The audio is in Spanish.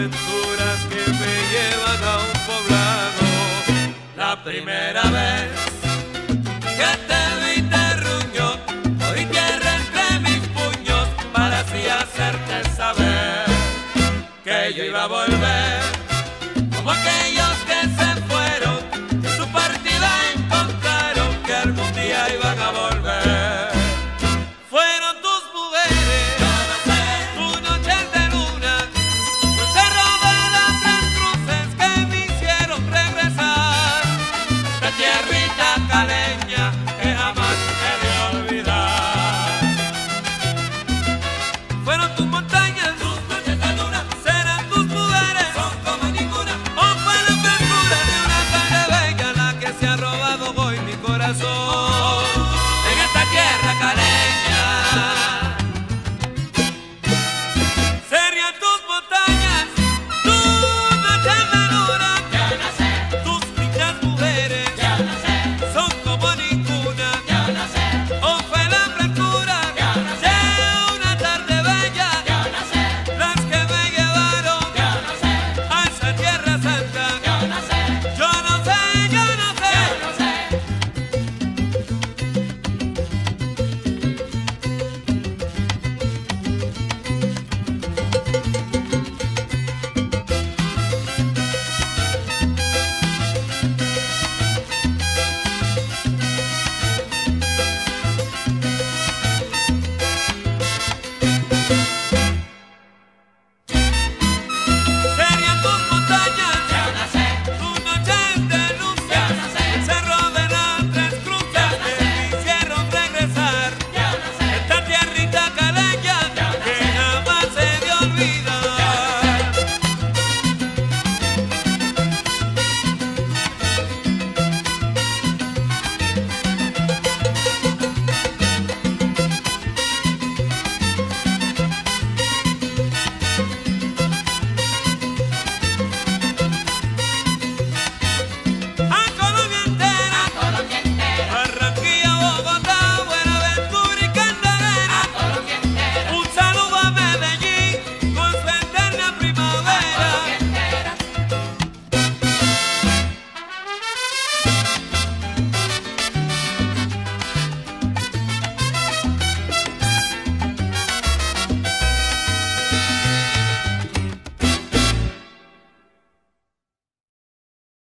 aventuras que me llevan a un poblado. La primera vez que te vi. tu montaña.